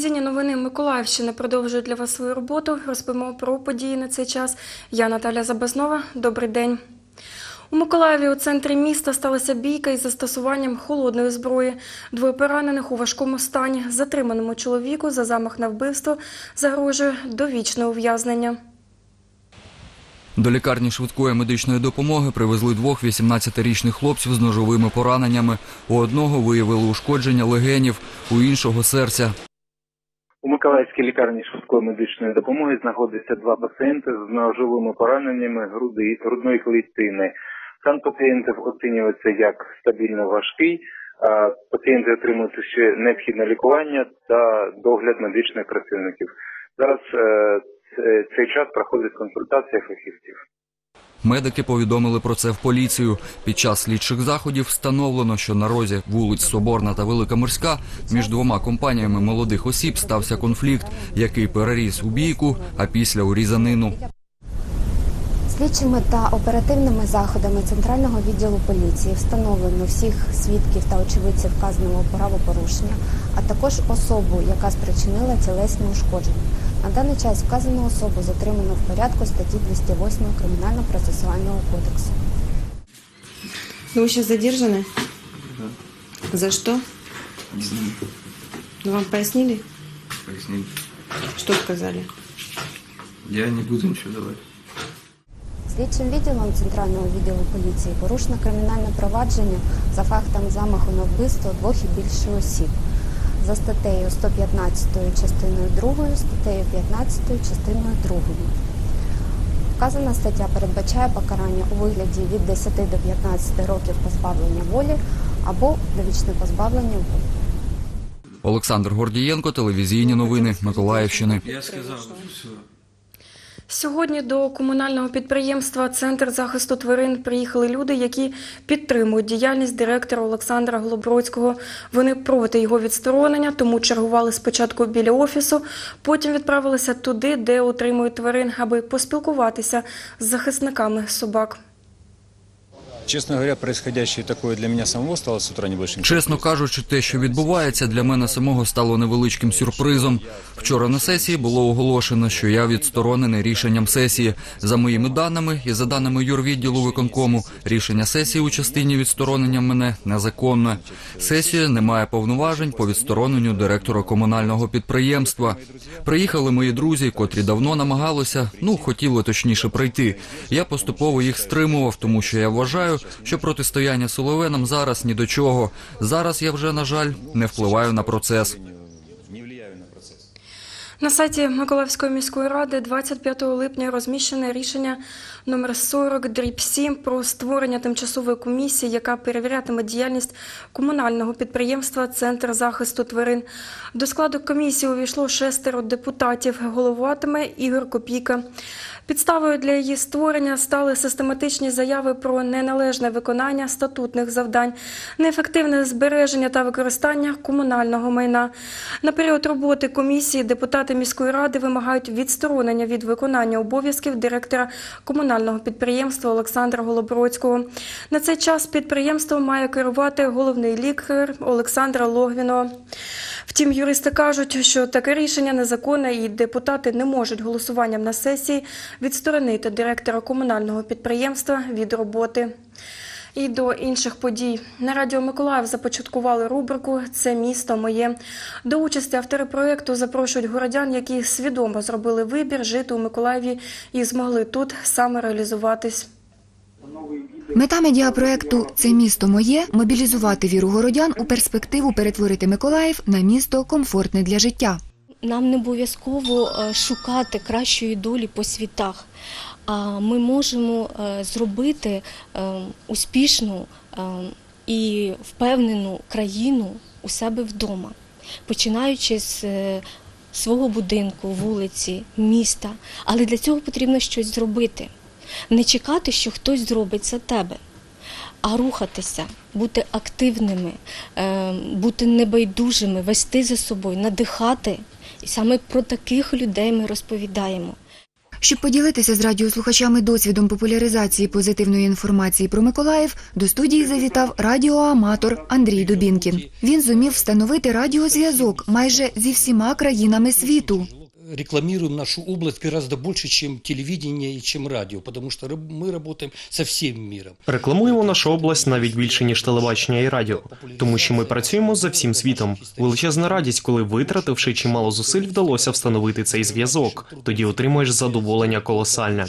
Телевізійні новини Миколаївщини продовжують для вас свою роботу. Розповімо про події на цей час. Я Наталя Забазнова. Добрий день. У Миколаєві у центрі міста сталася бійка із застосуванням холодної зброї. Двоє поранених у важкому стані. Затриманому чоловіку за замах на вбивство загрожує довічне ув'язнення. До лікарні швидкої медичної допомоги привезли двох 18-річних хлопців з ножовими пораненнями. У одного виявили ушкодження легенів, у іншого серця. У Миколаївській лікарні швидкої медичної допомоги знаходяться два пацієнти з ножовими пораненнями груди грудної клітини. Стан пацієнтів оцінюється як стабільно важкий. Пацієнти отримують ще необхідне лікування та догляд медичних працівників. Зараз е, цей час проходить консультація фахівців. Медики повідомили про це в поліцію. Під час слідчих заходів встановлено, що на розі вулиць Соборна та Велика Морська між двома компаніями молодих осіб стався конфлікт, який переріс у бійку, а після у різанину. Слідчими та оперативними заходами центрального відділу поліції встановлено всіх свідків та очевидців вказаного правопорушення, а також особу, яка спричинила тілесні ушкодження. На даний час вказану особу затримано в порядку статті 208 Кримінально-процесуального кодексу. Вы сейчас задержаны? Да, За что? не знаю, Вам пояснили? пояснить. Что сказали? Я не буду ничего давать. Слідчим відділом центрального відділу поліції порушено кримінальне провадження за фактом замаху на вбивство двох і більше осіб за статтею 115 частиною 2, статтею 15 частиною 2. Вказана стаття передбачає покарання у вигляді від 10 до 15 років позбавлення волі або довічне позбавлення волі. Олександр Гордієнко, телевізійні новини Миколаївщини. Я сказав, що все. Сьогодні до комунального підприємства Центр захисту тварин приїхали люди, які підтримують діяльність директора Олександра Голобродського. Вони проти його відсторонення, тому чергували спочатку біля офісу, потім відправилися туди, де утримують тварин, аби поспілкуватися з захисниками собак. Честно говоря, происходящее такое для меня самого стало с утра небольшим. Чесно кажучи, те, що відбувається, для мене самого стало невеличким сюрпризом. Вчора на сесії було оголошено, що я відсторонений рішенням сесії. За моїми даними і за даними юрвідділу виконкому, рішення сесії у частині відсторонення мене незаконне. Сесія не має повноважень по відстороненню директора комунального підприємства. Приїхали мої друзі, котрі давно намагалися, ну хотіли точніше прийти. Я поступово їх стримував, тому що я вважаю, що протистояння Соловенам зараз ні до чого. Зараз я вже, на жаль, не впливаю на процес. На сайті Миколаївської міської ради 25 липня розміщене рішення номер 40 дріб 7 про створення тимчасової комісії, яка перевірятиме діяльність комунального підприємства Центр захисту тварин. До складу комісії увійшло шестеро депутатів. Головуватиме Ігор Копійка. Підставою для її створення стали систематичні заяви про неналежне виконання статутних завдань, неефективне збереження та використання комунального майна. На період роботи комісії депутати міської ради вимагають відсторонення від виконання обов'язків директора комунального підприємства Олександра Голобродського. На цей час підприємством має керувати головний лікар Олександра Логвінова. Втім, юристи кажуть, що таке рішення незаконне і депутати не можуть голосуванням на сесії відсторонити директора комунального підприємства від роботи. І до інших подій на радіо Миколаїв започаткували рубрику Це місто моє. До участі автори проєкту запрошують городян, які свідомо зробили вибір жити у Миколаєві і змогли тут саме реалізуватись. Мета медіапроекту Це місто моє мобілізувати віру городян у перспективу перетворити Миколаїв на місто комфортне для життя. Нам не обов'язково е, шукати кращої долі по світах. А ми можемо е, зробити е, успішну і впевнену країну у себе вдома, починаючи з свого будинку, вулиці, міста. Але для цього потрібно щось зробити. Не чекати, що хтось зробить за тебе, а рухатися, бути активними, бути небайдужими, вести за собою, надихати. І саме про таких людей ми розповідаємо. Щоб поділитися з радіослухачами досвідом популяризації позитивної інформації про Миколаїв, до студії завітав радіоаматор Андрій Дубінкін. Він зумів встановити радіозв'язок майже зі всіма країнами світу. Рекламируем нашу область гораздо больше, чем телевидение и чем радио, потому что мы работаем со всем миром. Рекламуємо нашу область навіть більше ніж телебачення і радіо, тому що ми працюємо за всім світом. Величезна радість, коли витративши чимало зусиль, вдалося встановити цей зв'язок. Тоді отримуєш задоволення колосальне.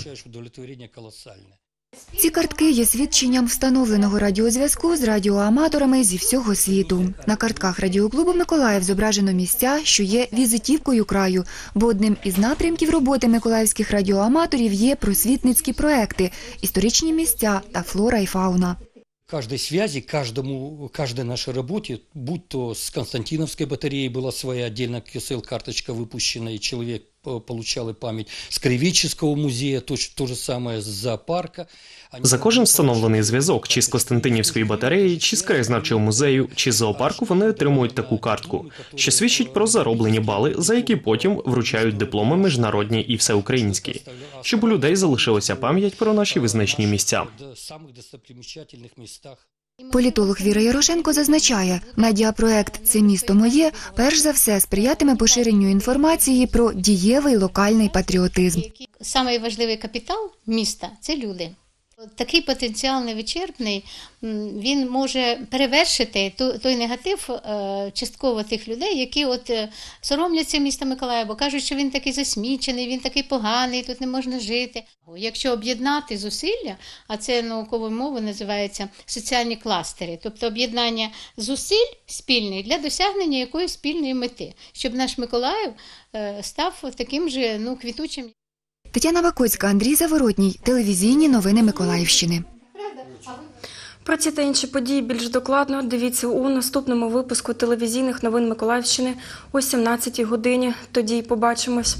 Ці картки є свідченням встановленого радіозв'язку з радіоаматорами зі всього світу. На картках радіоклубу Миколаїв зображено місця, що є візитівкою краю, бо одним із напрямків роботи миколаївських радіоаматорів є просвітницькі проекти, історичні місця та флора і фауна. Каждой связи, каждому, каждой работе, будь то с Константиновской батареей была своя отдельно QSL-карточка выпущена, и человек э, получал и память с Кривического музея, то, то же самое с зоопарка. За кожен встановлений зв'язок, чи з Костянтинівської батареї, чи з краєзнавчого музею, чи з зоопарку, вони отримують таку картку, що свідчить про зароблені бали, за які потім вручають дипломи міжнародні і всеукраїнські, щоб у людей залишилася пам'ять про наші визначні місця. Політолог Віра Ярошенко зазначає, медіапроект Це місто моє перш за все сприятиме поширенню інформації про дієвий локальний патріотизм. Самий важливий капітал міста це люди. Такий потенціал невичерпний, він може перевершити той негатив е, частково тих людей, які от е, соромляться міста Миколаєва, бо кажуть, що він такий засмічений, він такий поганий, тут не можна жити. Якщо об'єднати зусилля, а це науковою мовою називається соціальні кластери, тобто об'єднання зусиль спільних для досягнення якоїсь спільної мети, щоб наш Миколаїв е, став таким же ну, квітучим. Тетяна Бакоцька, Андрій Заворотній, телевізійні новини Миколаївщини. Про ці та інші події більш докладно дивіться у наступному випуску телевізійних новин Миколаївщини о 17 годині. Тоді й побачимось.